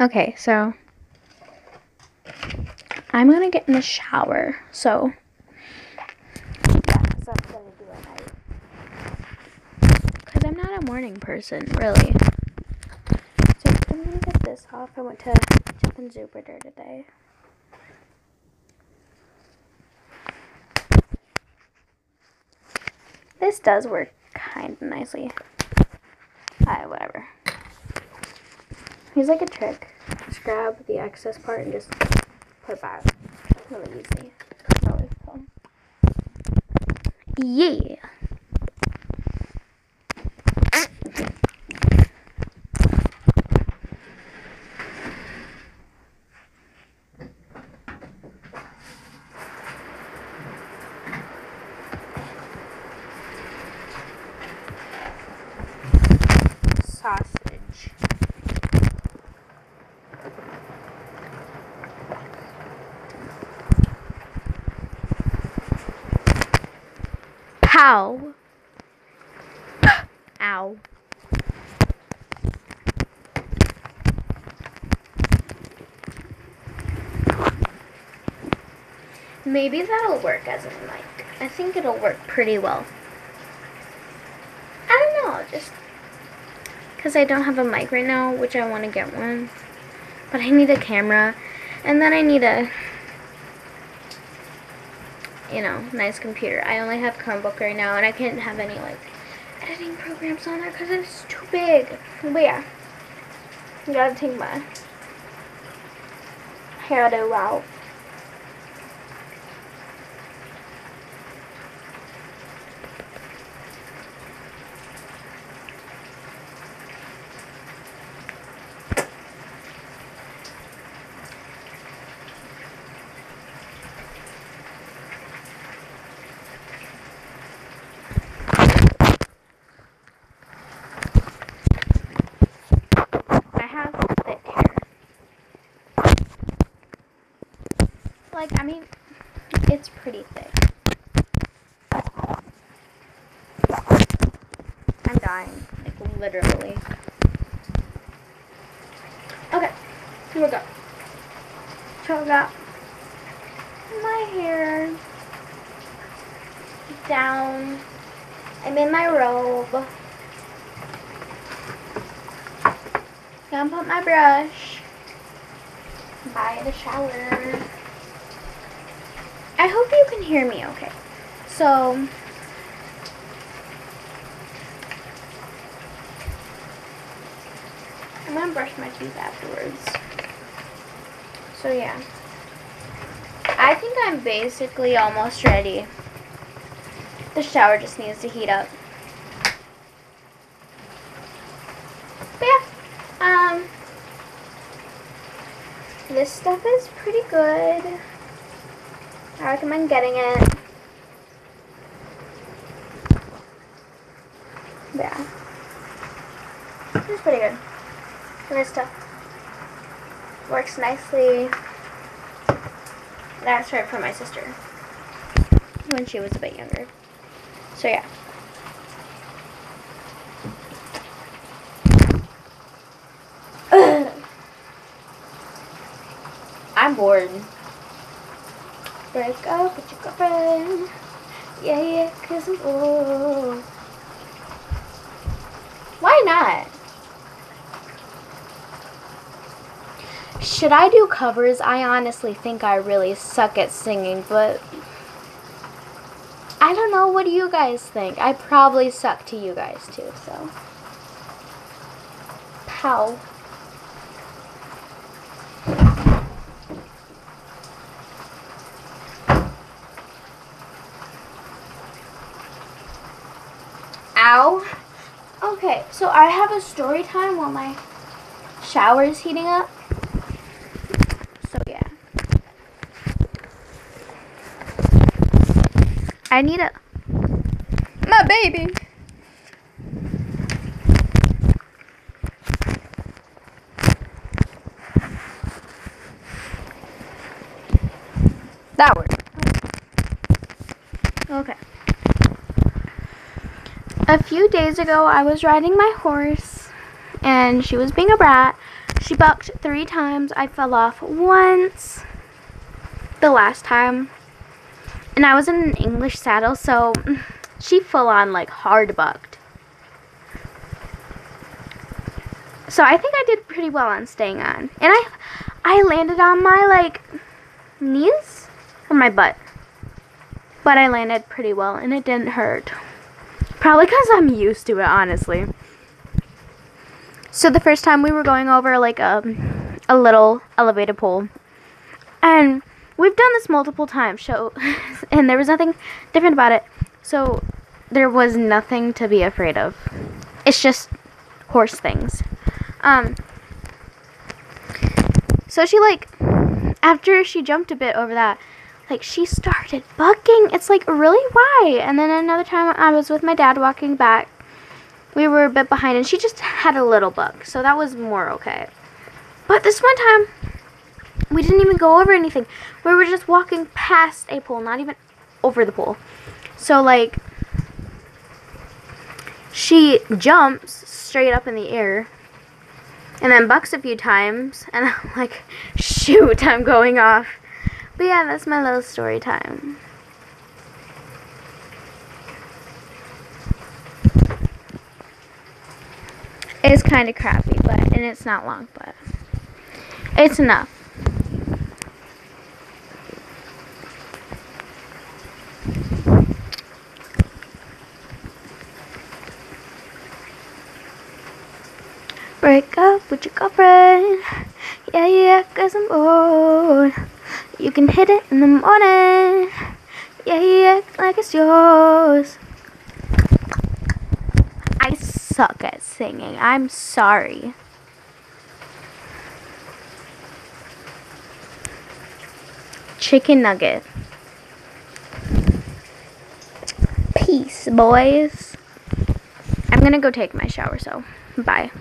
Okay, so I'm gonna get in the shower. So I'm. Cause I'm not a morning person, really. So I'm gonna get this off. I went to Jump in Jupiter today. This does work kind of nicely. Alright, whatever. Here's like a trick. Just grab the excess part and just put it back. Really easy. Yeah. Pow. Ow. Maybe that'll work as a mic. I think it'll work pretty well. I don't know, just because I don't have a mic right now, which I want to get one. But I need a camera, and then I need a, you know, nice computer. I only have Chromebook right now, and I can't have any, like, editing programs on there because it's too big. But yeah, I gotta take my hairdo out. I have thick hair. Like, I mean, it's pretty thick. I'm dying, like, literally. Okay, here we go. I got my hair down. I'm in my robe. Gonna put my brush by the shower. I hope you can hear me okay. So, I'm gonna brush my teeth afterwards. So, yeah. I think I'm basically almost ready. The shower just needs to heat up. But yeah. Um, this stuff is pretty good. I recommend getting it. Yeah. It's pretty good. And this stuff works nicely. That's right for my sister when she was a bit younger. So yeah. I'm bored. Break up with your girlfriend. Yeah, yeah, cause I'm old. Why not? Should I do covers? I honestly think I really suck at singing, but I don't know. What do you guys think? I probably suck to you guys too, so. Pow. Ow. Okay, so I have a story time while my shower is heating up. So yeah. I need a my baby. That worked. A few days ago, I was riding my horse, and she was being a brat. She bucked three times. I fell off once the last time. And I was in an English saddle, so she full on like hard bucked. So I think I did pretty well on staying on. And I I landed on my like knees or my butt. But I landed pretty well and it didn't hurt. Probably because I'm used to it, honestly. So the first time we were going over like a, a little elevated pole. And we've done this multiple times, so and there was nothing different about it. So there was nothing to be afraid of. It's just horse things. Um so she like after she jumped a bit over that, like she started bucking. It's like really why? And then another time I was with my dad walking back. We were a bit behind and she just had a little buck. So that was more okay. But this one time we didn't even go over anything. We were just walking past a pole, not even over the pole. So like she jumps straight up in the air and then bucks a few times and I'm like shoot I'm going off but yeah that's my little story time it's kind of crappy but and it's not long but it's enough Break up with your girlfriend. Yeah, yeah, cause I'm bored. You can hit it in the morning. Yeah, yeah, like it's yours. I suck at singing. I'm sorry. Chicken nugget. Peace, boys. I'm gonna go take my shower, so bye.